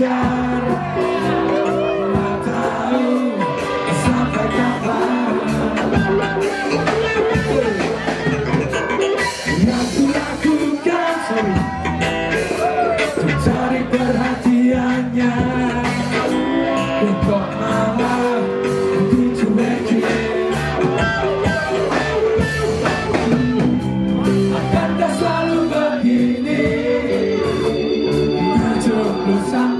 belajar. Tak tahu sampai kapan. Yang kulakukan perhatiannya. Malah selalu begini? Hidup lu sampai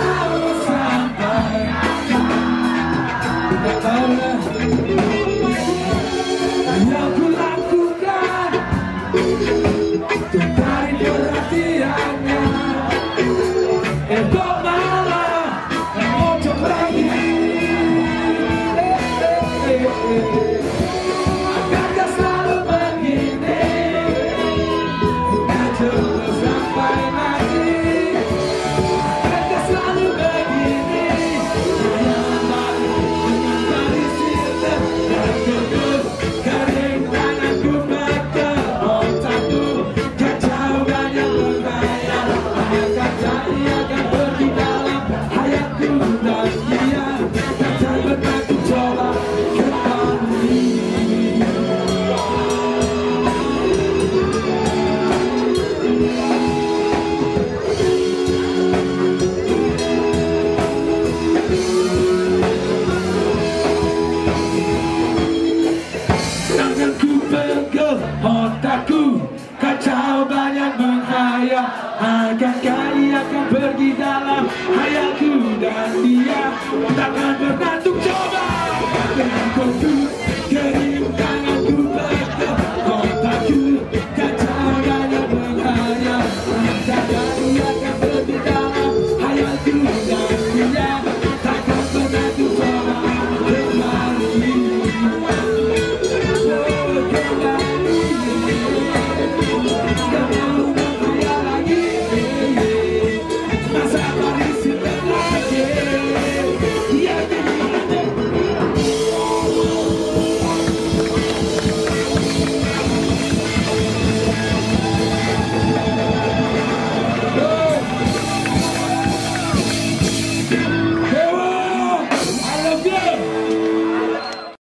Lord. Akan kali akan pergi dalam hayalku dan dia Takkan pernah untuk Thank you.